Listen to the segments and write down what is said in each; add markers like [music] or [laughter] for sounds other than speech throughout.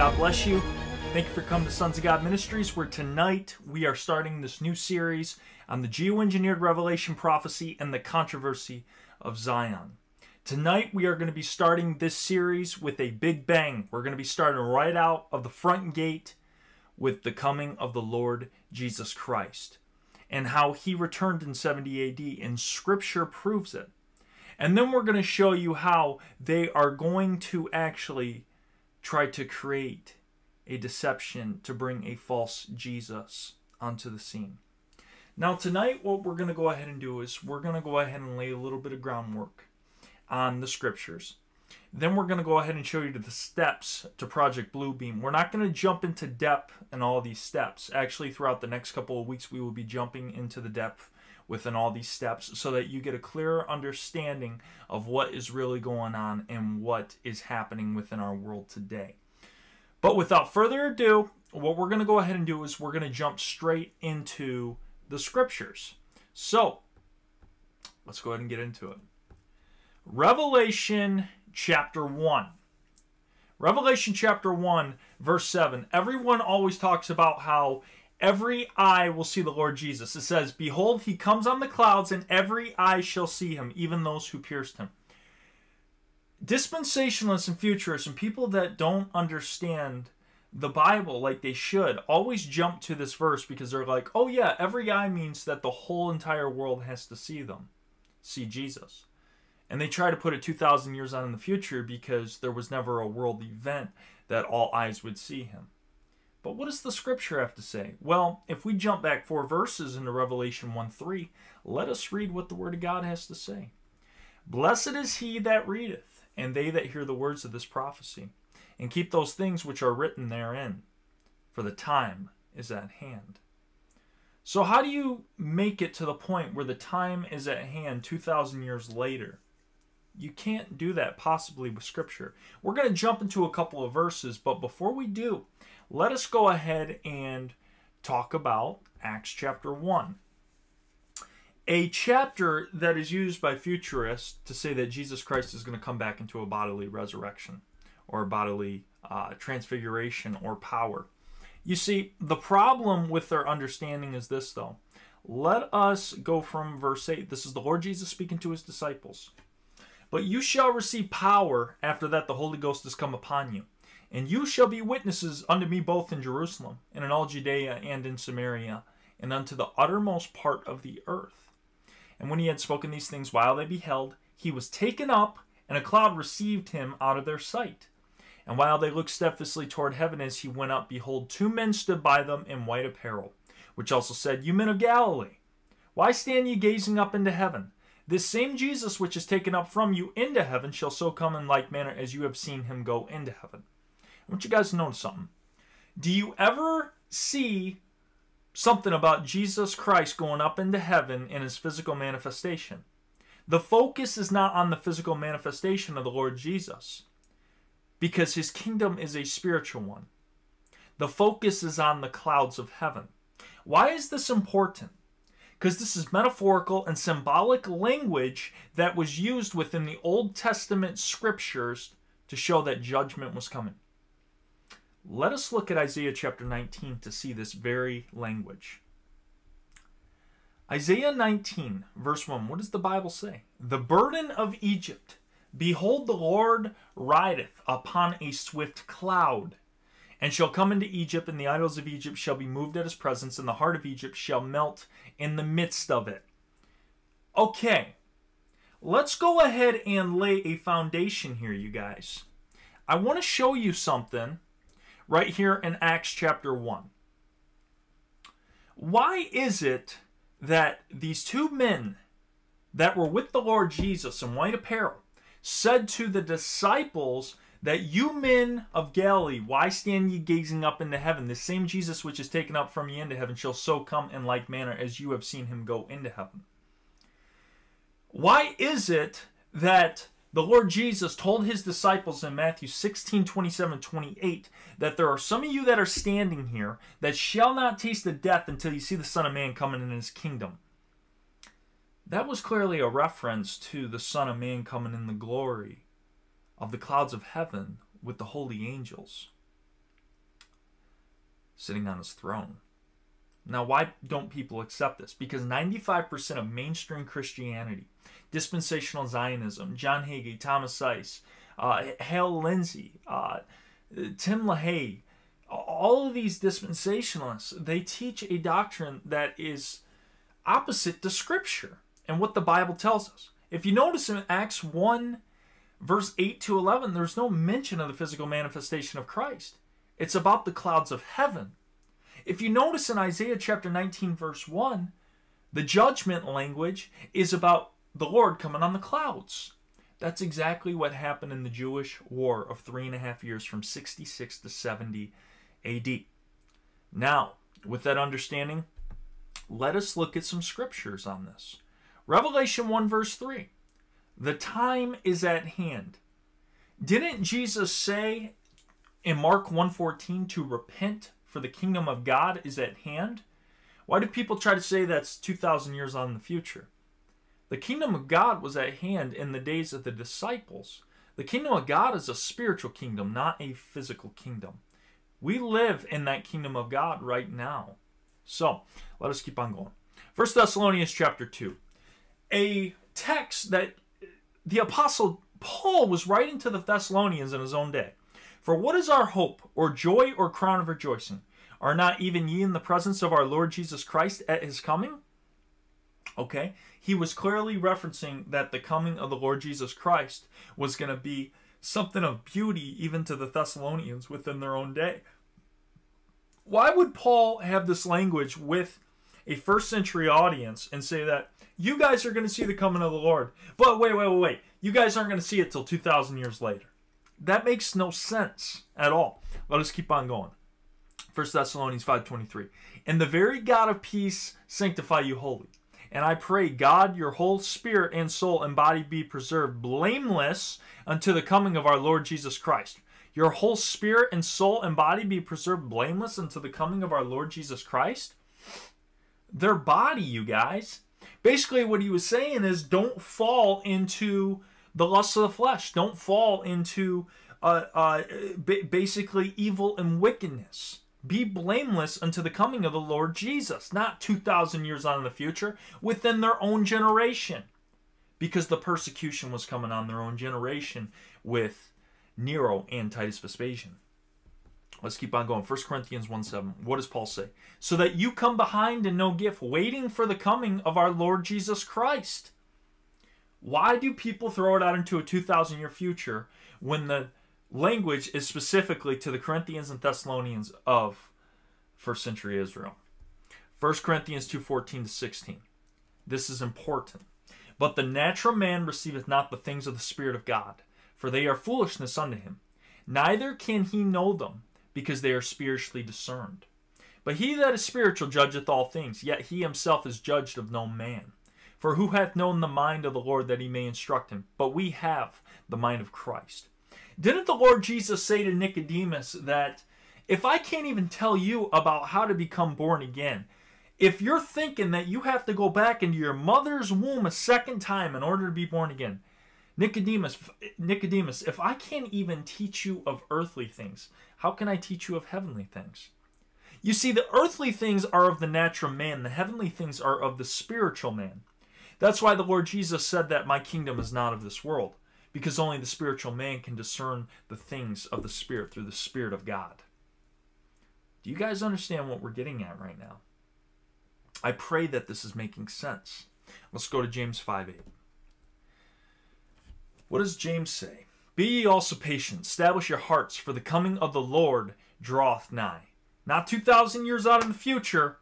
God bless you. Thank you for coming to Sons of God Ministries, where tonight we are starting this new series on the geoengineered revelation prophecy and the controversy of Zion. Tonight we are going to be starting this series with a big bang. We're going to be starting right out of the front gate with the coming of the Lord Jesus Christ and how he returned in 70 AD, and scripture proves it. And then we're going to show you how they are going to actually try to create a deception to bring a false Jesus onto the scene. Now, tonight, what we're going to go ahead and do is we're going to go ahead and lay a little bit of groundwork on the scriptures. Then we're going to go ahead and show you the steps to Project Bluebeam. We're not going to jump into depth in all these steps. Actually, throughout the next couple of weeks, we will be jumping into the depth within all these steps so that you get a clearer understanding of what is really going on and what is happening within our world today. But without further ado, what we're going to go ahead and do is we're going to jump straight into the scriptures. So, let's go ahead and get into it. Revelation chapter 1. Revelation chapter 1, verse 7. Everyone always talks about how every eye will see the Lord Jesus. It says, Behold, he comes on the clouds, and every eye shall see him, even those who pierced him. Dispensationalists and futurists and people that don't understand the Bible like they should always jump to this verse because they're like, oh, yeah, every eye means that the whole entire world has to see them, see Jesus. And they try to put it 2,000 years on in the future because there was never a world event that all eyes would see him. But what does the scripture have to say? Well, if we jump back four verses into Revelation 1 3, let us read what the Word of God has to say. Blessed is he that readeth, and they that hear the words of this prophecy, and keep those things which are written therein, for the time is at hand. So, how do you make it to the point where the time is at hand 2,000 years later? You can't do that possibly with Scripture. We're going to jump into a couple of verses, but before we do, let us go ahead and talk about Acts chapter 1. A chapter that is used by futurists to say that Jesus Christ is going to come back into a bodily resurrection or bodily uh, transfiguration or power. You see, the problem with their understanding is this, though. Let us go from verse 8. This is the Lord Jesus speaking to his disciples. But you shall receive power after that the Holy Ghost has come upon you and you shall be witnesses unto me both in Jerusalem, and in all Judea, and in Samaria, and unto the uttermost part of the earth. And when he had spoken these things while they beheld, he was taken up, and a cloud received him out of their sight. And while they looked steadfastly toward heaven as he went up, behold, two men stood by them in white apparel, which also said, You men of Galilee, why stand ye gazing up into heaven? This same Jesus which is taken up from you into heaven shall so come in like manner as you have seen him go into heaven. Want you guys to notice something. Do you ever see something about Jesus Christ going up into heaven in his physical manifestation? The focus is not on the physical manifestation of the Lord Jesus because his kingdom is a spiritual one. The focus is on the clouds of heaven. Why is this important? Because this is metaphorical and symbolic language that was used within the Old Testament scriptures to show that judgment was coming. Let us look at Isaiah chapter 19 to see this very language. Isaiah 19, verse 1, what does the Bible say? The burden of Egypt. Behold, the Lord rideth upon a swift cloud, and shall come into Egypt, and the idols of Egypt shall be moved at his presence, and the heart of Egypt shall melt in the midst of it. Okay, let's go ahead and lay a foundation here, you guys. I want to show you something right here in Acts chapter 1. Why is it that these two men that were with the Lord Jesus in white apparel said to the disciples that you men of Galilee, why stand ye gazing up into heaven? The same Jesus which is taken up from ye into heaven shall so come in like manner as you have seen him go into heaven. Why is it that the Lord Jesus told his disciples in Matthew 16, 27, 28 that there are some of you that are standing here that shall not taste the death until you see the Son of Man coming in his kingdom. That was clearly a reference to the Son of Man coming in the glory of the clouds of heaven with the holy angels. sitting on his throne. Now, why don't people accept this? Because 95% of mainstream Christianity, dispensational Zionism, John Hagee, Thomas Ice, uh, Hal Lindsey, uh, Tim LaHaye, all of these dispensationalists, they teach a doctrine that is opposite to Scripture and what the Bible tells us. If you notice in Acts 1, verse 8 to 11, there's no mention of the physical manifestation of Christ. It's about the clouds of heaven. If you notice in Isaiah chapter 19, verse 1, the judgment language is about the Lord coming on the clouds. That's exactly what happened in the Jewish war of three and a half years from 66 to 70 AD. Now, with that understanding, let us look at some scriptures on this. Revelation 1, verse 3 The time is at hand. Didn't Jesus say in Mark 1:14 to repent for the kingdom of God is at hand? Why do people try to say that's 2000 years on in the future? The kingdom of God was at hand in the days of the disciples. The kingdom of God is a spiritual kingdom, not a physical kingdom. We live in that kingdom of God right now. So, let us keep on going. First Thessalonians chapter 2. A text that the apostle Paul was writing to the Thessalonians in his own day. For what is our hope, or joy, or crown of rejoicing? Are not even ye in the presence of our Lord Jesus Christ at his coming? Okay, he was clearly referencing that the coming of the Lord Jesus Christ was going to be something of beauty even to the Thessalonians within their own day. Why would Paul have this language with a first century audience and say that you guys are going to see the coming of the Lord, but wait, wait, wait, wait, you guys aren't going to see it till 2,000 years later? That makes no sense at all. Let us keep on going. 1 Thessalonians 5.23 And the very God of peace sanctify you wholly. And I pray, God, your whole spirit and soul and body be preserved blameless unto the coming of our Lord Jesus Christ. Your whole spirit and soul and body be preserved blameless unto the coming of our Lord Jesus Christ? Their body, you guys. Basically, what he was saying is don't fall into the lust of the flesh. Don't fall into uh, uh, basically evil and wickedness. Be blameless unto the coming of the Lord Jesus, not 2,000 years on in the future, within their own generation. Because the persecution was coming on their own generation with Nero and Titus Vespasian. Let's keep on going. 1 Corinthians 1 7. What does Paul say? So that you come behind in no gift, waiting for the coming of our Lord Jesus Christ. Why do people throw it out into a 2,000 year future when the language is specifically to the Corinthians and Thessalonians of first century Israel? 1 Corinthians 2 14 to 16. This is important. But the natural man receiveth not the things of the Spirit of God for they are foolishness unto him. Neither can he know them, because they are spiritually discerned. But he that is spiritual judgeth all things, yet he himself is judged of no man. For who hath known the mind of the Lord that he may instruct him? But we have the mind of Christ. Didn't the Lord Jesus say to Nicodemus that if I can't even tell you about how to become born again, if you're thinking that you have to go back into your mother's womb a second time in order to be born again, Nicodemus, Nicodemus, if I can't even teach you of earthly things, how can I teach you of heavenly things? You see, the earthly things are of the natural man, the heavenly things are of the spiritual man. That's why the Lord Jesus said that my kingdom is not of this world, because only the spiritual man can discern the things of the Spirit through the Spirit of God. Do you guys understand what we're getting at right now? I pray that this is making sense. Let's go to James 5 8. What does James say? Be ye also patient, establish your hearts, for the coming of the Lord draweth nigh. Not 2,000 years out in the future,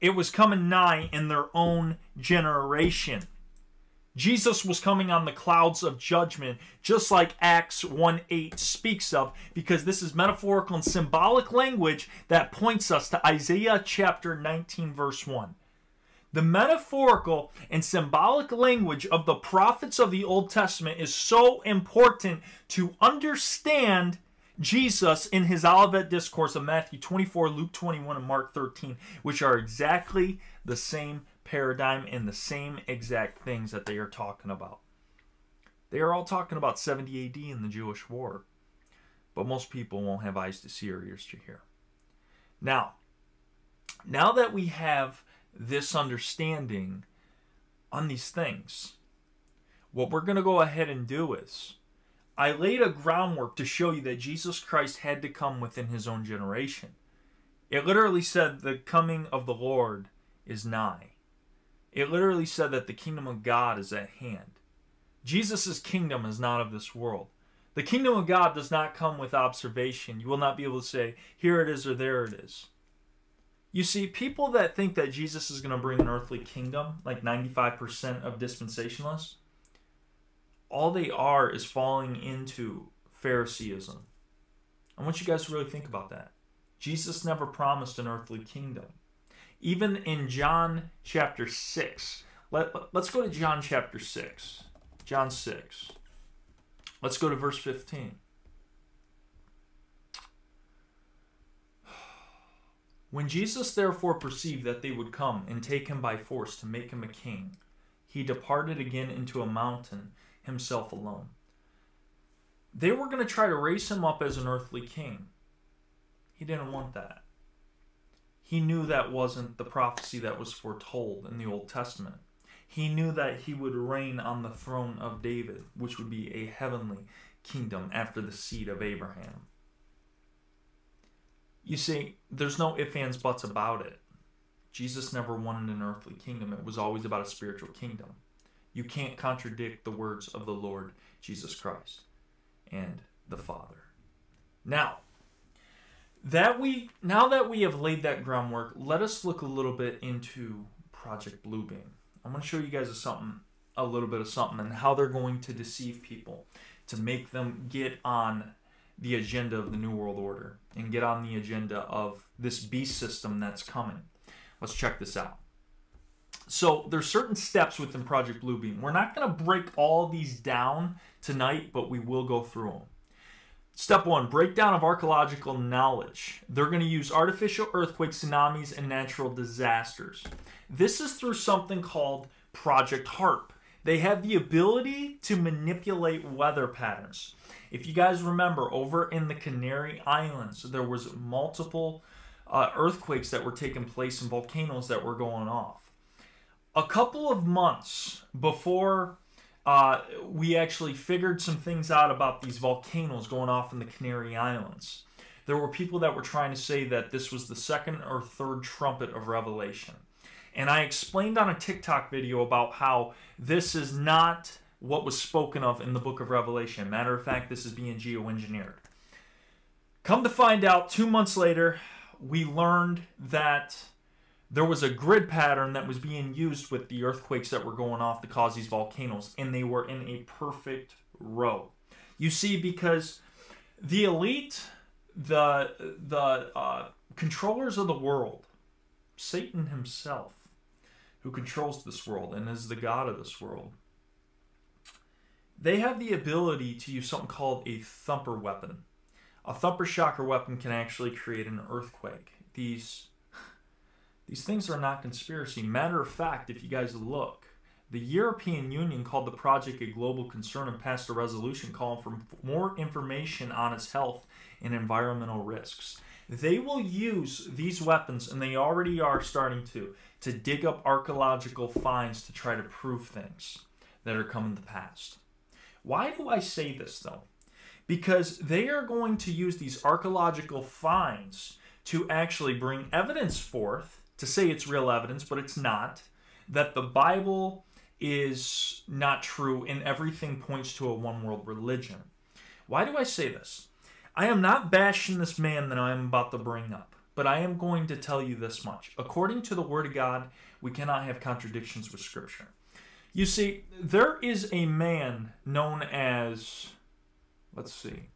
it was coming nigh in their own generation. Jesus was coming on the clouds of judgment, just like Acts 1 8 speaks of, because this is metaphorical and symbolic language that points us to Isaiah chapter 19, verse 1. The metaphorical and symbolic language of the prophets of the Old Testament is so important to understand Jesus in his Olivet Discourse of Matthew 24, Luke 21, and Mark 13, which are exactly the same paradigm and the same exact things that they are talking about. They are all talking about 70 AD in the Jewish war, but most people won't have eyes to see or ears to hear. Now, now that we have this understanding on these things, what we're going to go ahead and do is I laid a groundwork to show you that Jesus Christ had to come within his own generation. It literally said the coming of the Lord is nigh. It literally said that the kingdom of God is at hand. Jesus' kingdom is not of this world. The kingdom of God does not come with observation. You will not be able to say, here it is or there it is. You see, people that think that Jesus is going to bring an earthly kingdom, like 95% of dispensationalists, all they are is falling into Phariseeism. I want you guys to really think about that. Jesus never promised an earthly kingdom. Even in John chapter 6, let, let's go to John chapter 6. John 6. Let's go to verse 15. When Jesus therefore perceived that they would come and take him by force to make him a king, he departed again into a mountain, himself alone. They were going to try to raise him up as an earthly king. He didn't want that. He knew that wasn't the prophecy that was foretold in the Old Testament. He knew that he would reign on the throne of David, which would be a heavenly kingdom after the seed of Abraham. You see, there's no ifs, ands, buts about it. Jesus never wanted an earthly kingdom, it was always about a spiritual kingdom. You can't contradict the words of the Lord Jesus Christ and the Father. Now, that we now that we have laid that groundwork, let us look a little bit into Project Bluebeam. I'm going to show you guys something, a little bit of something, and how they're going to deceive people to make them get on the agenda of the New World Order and get on the agenda of this beast system that's coming. Let's check this out. So there's certain steps within Project Bluebeam. We're not going to break all these down tonight, but we will go through them. Step one, breakdown of archaeological knowledge. They're going to use artificial earthquakes, tsunamis, and natural disasters. This is through something called Project HAARP. They have the ability to manipulate weather patterns. If you guys remember, over in the Canary Islands, there was multiple uh, earthquakes that were taking place and volcanoes that were going off. A couple of months before uh, we actually figured some things out about these volcanoes going off in the Canary Islands. There were people that were trying to say that this was the second or third trumpet of Revelation. And I explained on a TikTok video about how this is not what was spoken of in the book of Revelation. Matter of fact, this is being geoengineered. Come to find out, two months later, we learned that there was a grid pattern that was being used with the earthquakes that were going off to cause these volcanoes, and they were in a perfect row. You see, because the elite, the the uh, controllers of the world, Satan himself, who controls this world and is the god of this world, they have the ability to use something called a thumper weapon. A thumper shocker weapon can actually create an earthquake. These these things are not conspiracy. Matter of fact, if you guys look, the European Union called the project a global concern and passed a resolution calling for more information on its health and environmental risks. They will use these weapons, and they already are starting to, to dig up archaeological finds to try to prove things that are coming to pass. Why do I say this though? Because they are going to use these archaeological finds to actually bring evidence forth to say it's real evidence, but it's not, that the Bible is not true and everything points to a one world religion. Why do I say this? I am not bashing this man that I am about to bring up, but I am going to tell you this much. According to the Word of God, we cannot have contradictions with Scripture. You see, there is a man known as, let's see,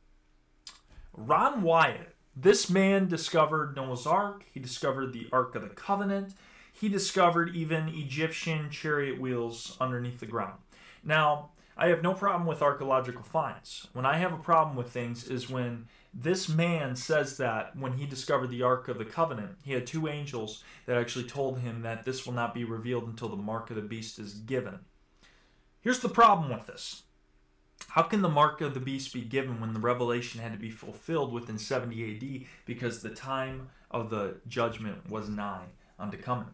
Ron Wyatt. This man discovered Noah's Ark. He discovered the Ark of the Covenant. He discovered even Egyptian chariot wheels underneath the ground. Now, I have no problem with archaeological finds. When I have a problem with things is when this man says that when he discovered the Ark of the Covenant, he had two angels that actually told him that this will not be revealed until the mark of the beast is given. Here's the problem with this How can the mark of the beast be given when the revelation had to be fulfilled within 70 AD because the time of the judgment was nigh unto coming?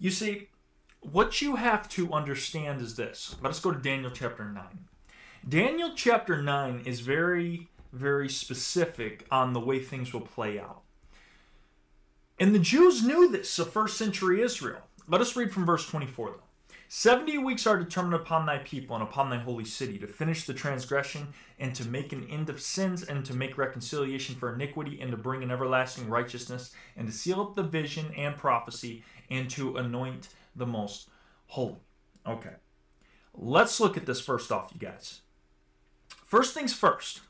You see, what you have to understand is this. Let us go to Daniel chapter 9. Daniel chapter 9 is very, very specific on the way things will play out. And the Jews knew this of first century Israel. Let us read from verse 24 though. Seventy weeks are determined upon thy people and upon thy holy city to finish the transgression and to make an end of sins and to make reconciliation for iniquity and to bring an everlasting righteousness and to seal up the vision and prophecy and to anoint the most holy. Okay. Let's look at this first off, you guys. First things first.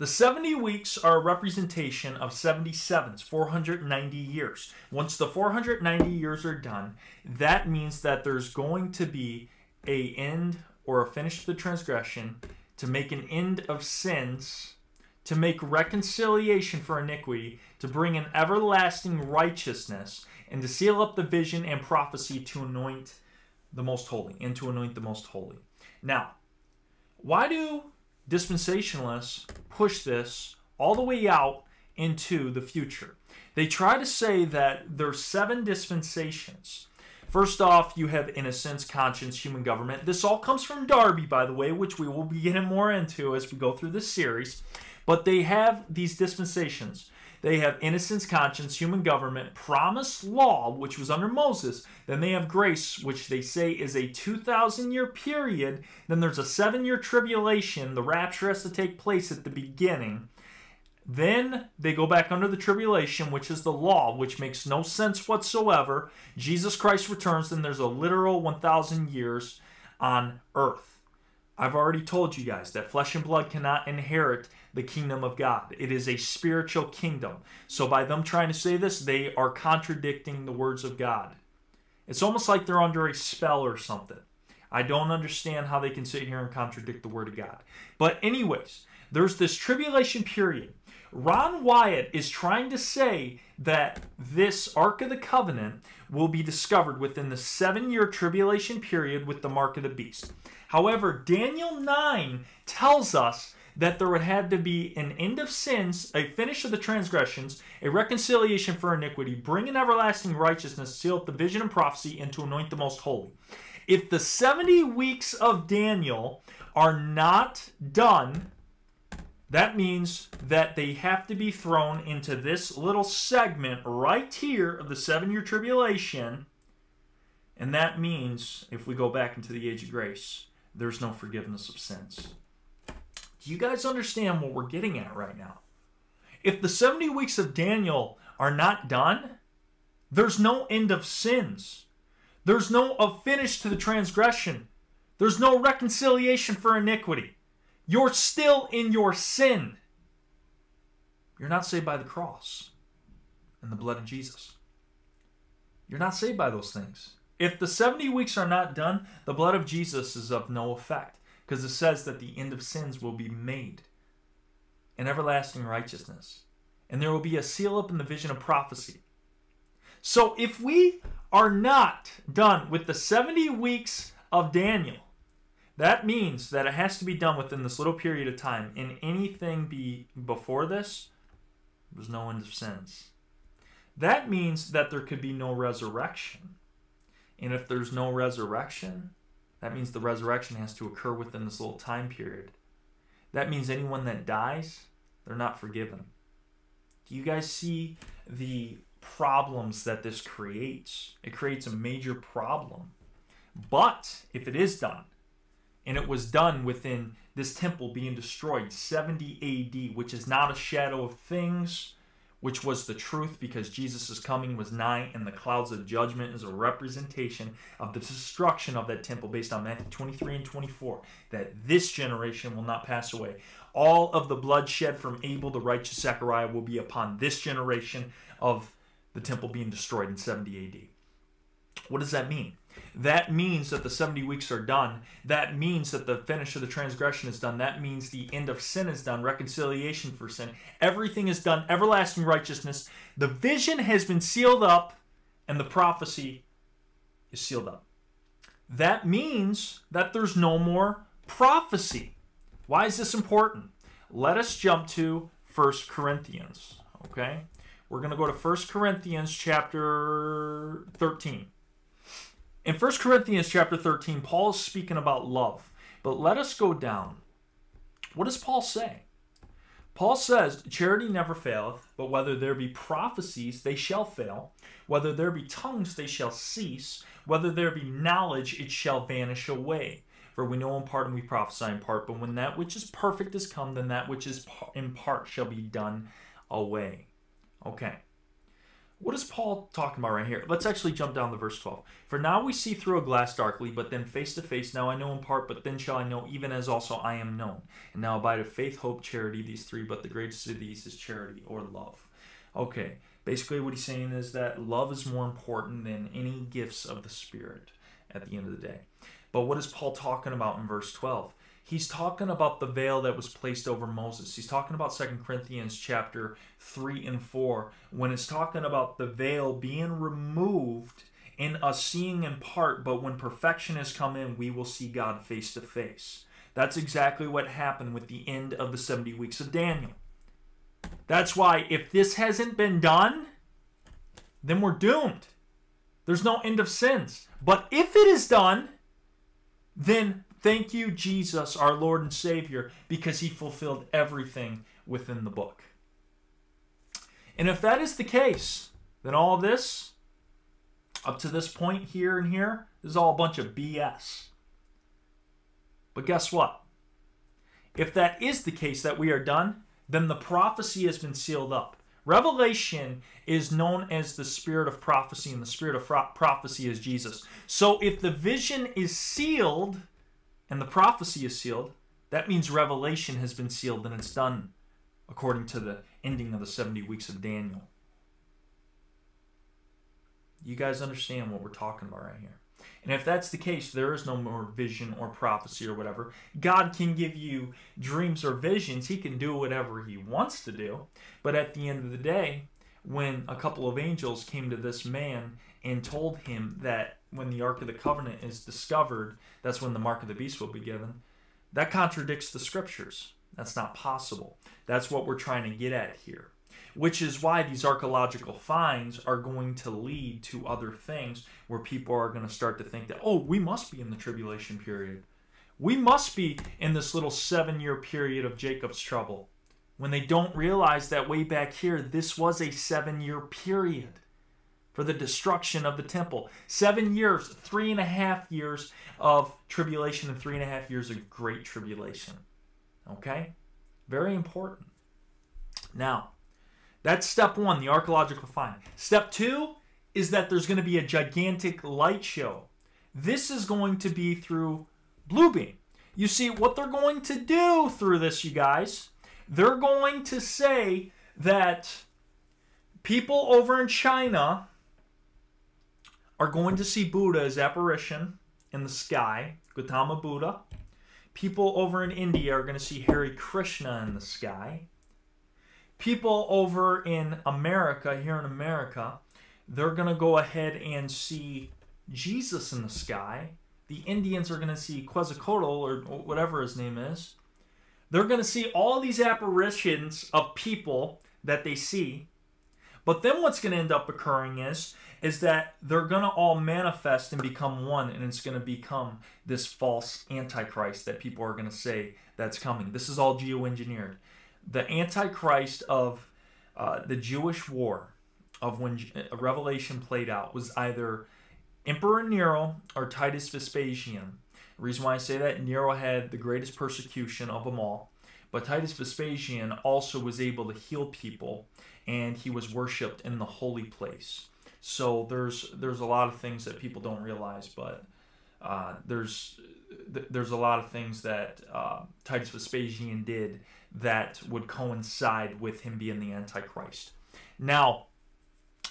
The 70 weeks are a representation of 77s, 490 years. Once the 490 years are done, that means that there's going to be a end or a finish to the transgression, to make an end of sins, to make reconciliation for iniquity, to bring an everlasting righteousness, and to seal up the vision and prophecy to anoint the most holy, and to anoint the most holy. Now, why do dispensationalists push this all the way out into the future. They try to say that there's seven dispensations. First off, you have innocence, conscience, human government. This all comes from Darby, by the way, which we will be getting more into as we go through this series. But they have these dispensations. They have innocence, conscience, human government, promised law, which was under Moses. Then they have grace, which they say is a 2,000 year period. Then there's a seven year tribulation. The rapture has to take place at the beginning. Then they go back under the tribulation, which is the law, which makes no sense whatsoever. Jesus Christ returns, then there's a literal 1,000 years on earth. I've already told you guys that flesh and blood cannot inherit the kingdom of God. It is a spiritual kingdom. So by them trying to say this, they are contradicting the words of God. It's almost like they're under a spell or something. I don't understand how they can sit here and contradict the word of God. But anyways, there's this tribulation period. Ron Wyatt is trying to say that this Ark of the Covenant will be discovered within the seven year tribulation period with the mark of the beast. However, Daniel 9 tells us that there would have to be an end of sins, a finish of the transgressions, a reconciliation for iniquity, bring an everlasting righteousness, seal up the vision and prophecy, and to anoint the most holy. If the 70 weeks of Daniel are not done, that means that they have to be thrown into this little segment right here of the seven year tribulation. And that means, if we go back into the age of grace, there's no forgiveness of sins. Do you guys understand what we're getting at right now? If the 70 weeks of Daniel are not done, there's no end of sins. There's no of finish to the transgression. There's no reconciliation for iniquity. You're still in your sin. You're not saved by the cross and the blood of Jesus. You're not saved by those things. If the 70 weeks are not done, the blood of Jesus is of no effect because it says that the end of sins will be made an everlasting righteousness, and there will be a seal up in the vision of prophecy. So if we are not done with the 70 weeks of Daniel, that means that it has to be done within this little period of time. And anything be before this, there's no end of sins. That means that there could be no resurrection. And if there's no resurrection, that means the resurrection has to occur within this little time period. That means anyone that dies, they're not forgiven. Do you guys see the problems that this creates? It creates a major problem. But if it is done, and it was done within this temple being destroyed 70 AD, which is not a shadow of things, which was the truth because Jesus' coming was nigh, and the clouds of judgment is a representation of the destruction of that temple based on Matthew 23 and 24, that this generation will not pass away. All of the bloodshed from Abel, the righteous Zechariah, will be upon this generation of the temple being destroyed in 70 AD. What does that mean? That means that the 70 weeks are done. That means that the finish of the transgression is done. That means the end of sin is done, reconciliation for sin. Everything is done, everlasting righteousness. The vision has been sealed up, and the prophecy is sealed up. That means that there's no more prophecy. Why is this important? Let us jump to 1 Corinthians. Okay? We're going to go to 1 Corinthians chapter 13. In 1 Corinthians chapter 13, Paul is speaking about love. But let us go down. What does Paul say? Paul says, Charity never faileth, but whether there be prophecies, they shall fail. Whether there be tongues, they shall cease. Whether there be knowledge, it shall vanish away. For we know in part and we prophesy in part, but when that which is perfect is come, then that which is in part shall be done away. Okay. What is Paul talking about right here? Let's actually jump down to verse 12. For now we see through a glass darkly, but then face to face. Now I know in part, but then shall I know, even as also I am known. And now abide of faith, hope, charity, these three, but the greatest of these is charity or love. Okay, basically what he's saying is that love is more important than any gifts of the Spirit at the end of the day. But what is Paul talking about in verse 12? He's talking about the veil that was placed over Moses. He's talking about Second Corinthians chapter 3 and 4 when it's talking about the veil being removed in us seeing in part, but when perfection has come in, we will see God face to face. That's exactly what happened with the end of the 70 weeks of Daniel. That's why if this hasn't been done, then we're doomed. There's no end of sins. But if it is done, then Thank you, Jesus, our Lord and Savior, because he fulfilled everything within the book. And if that is the case, then all of this, up to this point here and here, is all a bunch of BS. But guess what? If that is the case that we are done, then the prophecy has been sealed up. Revelation is known as the spirit of prophecy, and the spirit of prophecy is Jesus. So if the vision is sealed, and the prophecy is sealed, that means revelation has been sealed and it's done according to the ending of the 70 weeks of Daniel. You guys understand what we're talking about right here. And if that's the case, there is no more vision or prophecy or whatever. God can give you dreams or visions. He can do whatever he wants to do. But at the end of the day, when a couple of angels came to this man and told him that when the Ark of the Covenant is discovered, that's when the mark of the beast will be given. That contradicts the scriptures. That's not possible. That's what we're trying to get at here. Which is why these archaeological finds are going to lead to other things where people are going to start to think that, oh, we must be in the tribulation period. We must be in this little seven year period of Jacob's trouble. When they don't realize that way back here, this was a seven year period for the destruction of the temple. Seven years, three and a half years of tribulation, and three and a half years of great tribulation. Okay? Very important. Now, that's step one, the archaeological find. Step two is that there's going to be a gigantic light show. This is going to be through Bluebeam. You see, what they're going to do through this, you guys, they're going to say that people over in China are going to see Buddha's apparition in the sky, Gautama Buddha. People over in India are going to see Hare Krishna in the sky. People over in America, here in America, they're going to go ahead and see Jesus in the sky. The Indians are going to see Quetzalcoatl or whatever his name is. They're going to see all these apparitions of people that they see. But then what's going to end up occurring is is that they're going to all manifest and become one, and it's going to become this false antichrist that people are going to say that's coming. This is all geoengineered. The antichrist of uh, the Jewish war, of when Revelation played out, was either Emperor Nero or Titus Vespasian. The reason why I say that, Nero had the greatest persecution of them all. But Titus Vespasian also was able to heal people, and he was worshipped in the holy place. So there's there's a lot of things that people don't realize, but uh, there's there's a lot of things that uh, Titus Vespasian did that would coincide with him being the Antichrist. Now,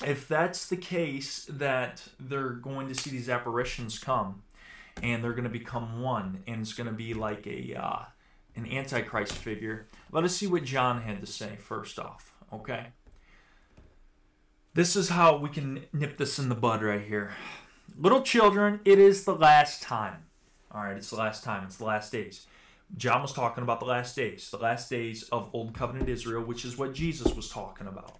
if that's the case, that they're going to see these apparitions come, and they're going to become one, and it's going to be like a uh, an Antichrist figure. Let us see what John had to say first off. Okay. This is how we can nip this in the bud right here. Little children, it is the last time. All right, it's the last time. It's the last days. John was talking about the last days, the last days of Old Covenant Israel, which is what Jesus was talking about.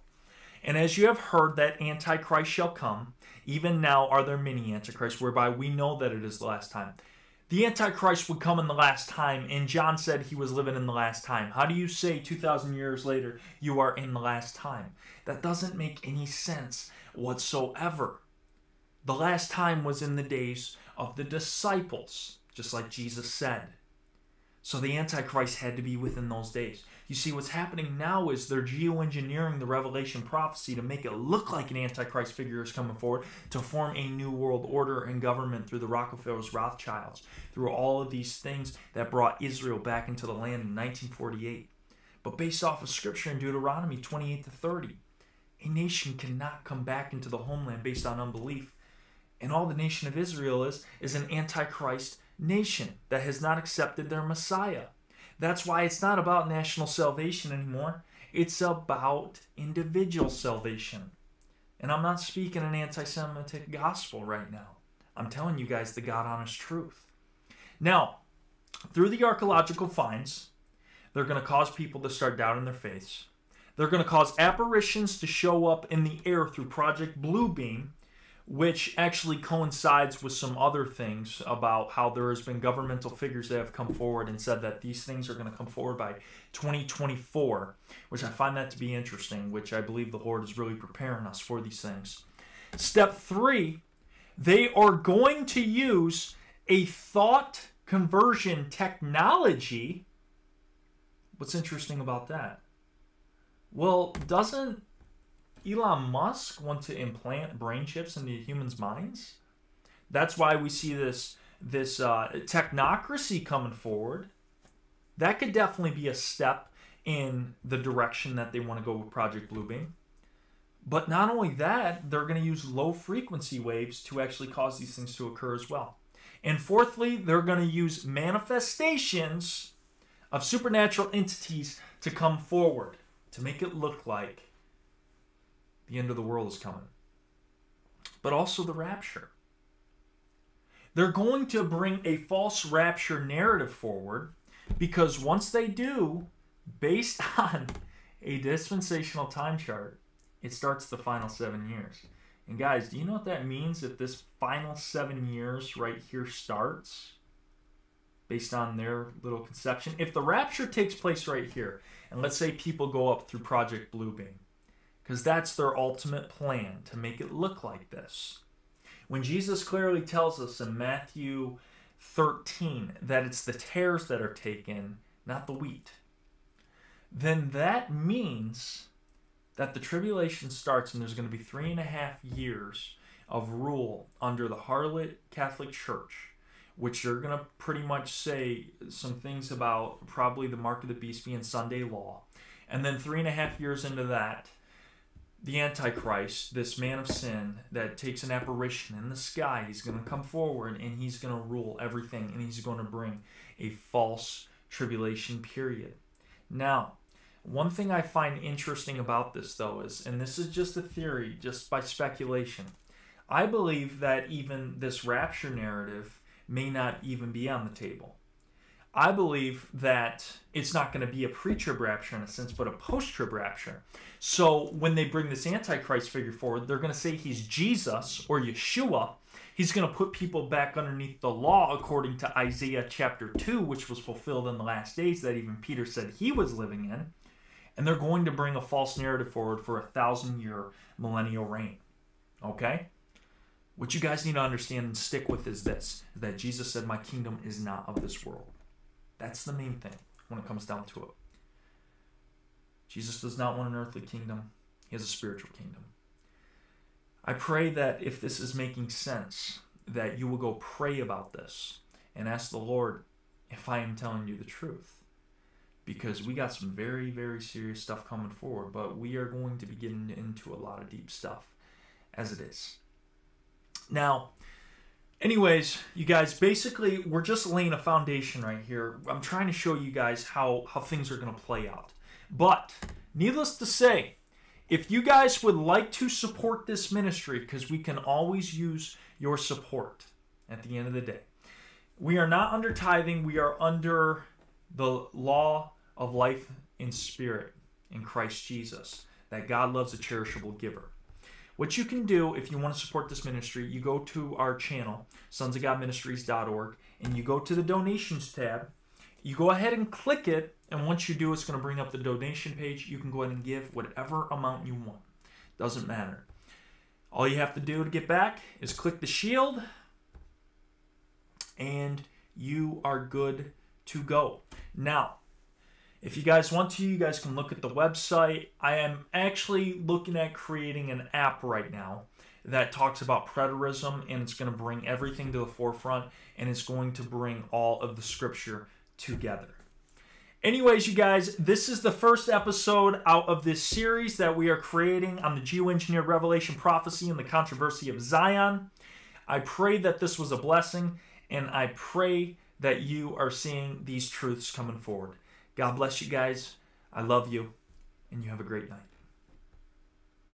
And as you have heard that Antichrist shall come, even now are there many Antichrists, whereby we know that it is the last time. The Antichrist would come in the last time, and John said he was living in the last time. How do you say 2,000 years later you are in the last time? That doesn't make any sense whatsoever. The last time was in the days of the disciples, just like Jesus said. So the Antichrist had to be within those days. You see, what's happening now is they're geoengineering the Revelation prophecy to make it look like an Antichrist figure is coming forward to form a new world order and government through the Rockefellers, Rothschilds, through all of these things that brought Israel back into the land in 1948. But based off of scripture in Deuteronomy 28 to 30, a nation cannot come back into the homeland based on unbelief. And all the nation of Israel is is an antichrist nation that has not accepted their Messiah. That's why it's not about national salvation anymore. It's about individual salvation. And I'm not speaking an anti Semitic gospel right now. I'm telling you guys the God honest truth. Now, through the archaeological finds, they're going to cause people to start doubting their faiths. They're going to cause apparitions to show up in the air through Project Bluebeam which actually coincides with some other things about how there has been governmental figures that have come forward and said that these things are going to come forward by 2024 which i find that to be interesting which i believe the lord is really preparing us for these things. Step three they are going to use a thought conversion technology. What's interesting about that? Well doesn't Elon Musk want to implant brain chips into humans' minds. That's why we see this this uh, technocracy coming forward. That could definitely be a step in the direction that they want to go with Project Bluebeam. But not only that, they're going to use low frequency waves to actually cause these things to occur as well. And fourthly, they're going to use manifestations of supernatural entities to come forward to make it look like the end of the world is coming, but also the rapture. They're going to bring a false rapture narrative forward because once they do, based [laughs] on a dispensational time chart, it starts the final seven years. And guys, do you know what that means if this final seven years right here starts based on their little conception? If the rapture takes place right here, and let's say people go up through Project Bluebeam, because that's their ultimate plan to make it look like this. When Jesus clearly tells us in Matthew 13 that it's the tares that are taken, not the wheat, then that means that the tribulation starts and there's going to be three and a half years of rule under the harlot Catholic Church, which you're going to pretty much say some things about probably the mark of the beast being Sunday law. And then three and a half years into that, the Antichrist, this man of sin that takes an apparition in the sky, he's going to come forward and he's going to rule everything and he's going to bring a false tribulation period. Now, one thing I find interesting about this, though, is, and this is just a theory, just by speculation, I believe that even this rapture narrative may not even be on the table. I believe that it's not going to be a pre-trib rapture in a sense, but a post-trib rapture. So when they bring this Antichrist figure forward, they're going to say he's Jesus or Yeshua. He's going to put people back underneath the law according to Isaiah chapter 2, which was fulfilled in the last days that even Peter said he was living in. And they're going to bring a false narrative forward for a thousand year millennial reign. Okay? What you guys need to understand and stick with is this that Jesus said, My kingdom is not of this world. That's the main thing when it comes down to it. Jesus does not want an earthly kingdom, he has a spiritual kingdom. I pray that if this is making sense, that you will go pray about this and ask the Lord if I am telling you the truth. Because we got some very, very serious stuff coming forward, but we are going to be getting into a lot of deep stuff as it is. Now, anyways you guys basically we're just laying a foundation right here. I'm trying to show you guys how how things are going to play out. But needless to say if you guys would like to support this ministry because we can always use your support at the end of the day. We are not under tithing we are under the law of life in spirit in Christ Jesus, that God loves a cherishable giver. What you can do if you want to support this ministry, you go to our channel, sonsofgodministries.org, and you go to the donations tab. You go ahead and click it, and once you do, it's going to bring up the donation page. You can go ahead and give whatever amount you want. Doesn't matter. All you have to do to get back is click the shield, and you are good to go. Now, if you guys want to, you guys can look at the website. I am actually looking at creating an app right now that talks about preterism and it's going to bring everything to the forefront and it's going to bring all of the scripture together. Anyways, you guys, this is the first episode out of this series that we are creating on the geoengineered revelation prophecy and the controversy of Zion. I pray that this was a blessing and I pray that you are seeing these truths coming forward. God bless you guys. I love you, and you have a great night.